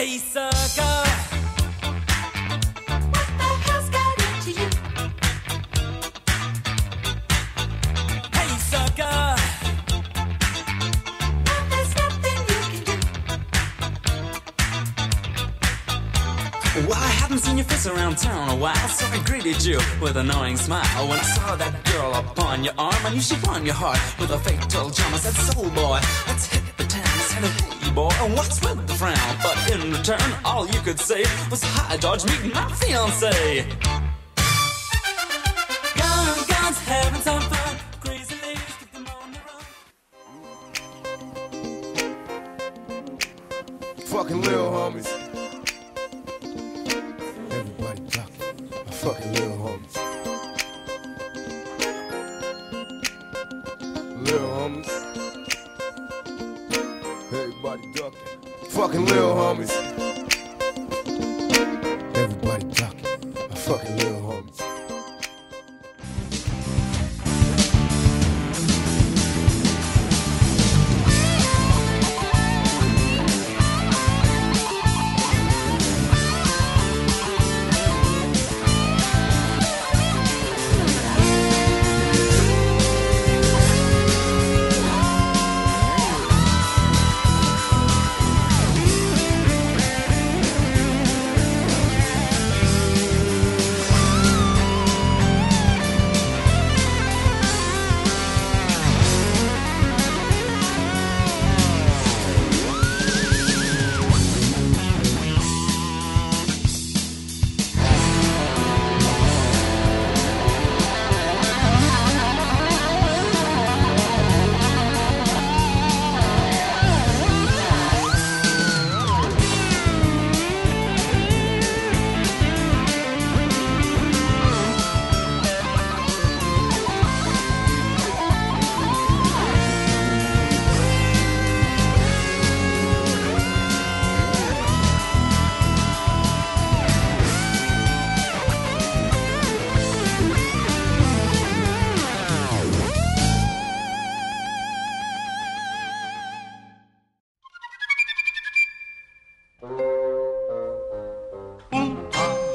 Hey, sucker. What the you? Hey, sucker. Now there's nothing you can do. Well, I haven't seen your face around town a while, so I greeted you with a knowing smile. When I saw that girl upon your arm, I knew she won your heart with a fatal charm. I said, soul boy, let's hit the town. I said, hey boy, and what's with the frown? But in return, all you could say was, Hi, George, meet my fiance. Guns, guns, having some fun. Crazy ladies, keep them on the run. Fucking little homies. Everybody. My fucking. Little Everybody ducking. Fucking little homies. Everybody ducking. My fucking little homies. Oompa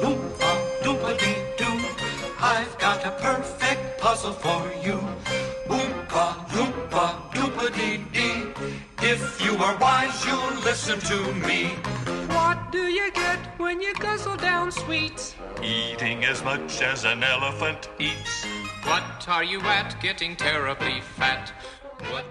loompa doompa dee doo. I've got a perfect puzzle for you. Oompa loompa doompa dee dee. If you are wise, you'll listen to me. What do you get when you guzzle down sweets? Eating as much as an elephant eats. What are you at getting terribly fat? What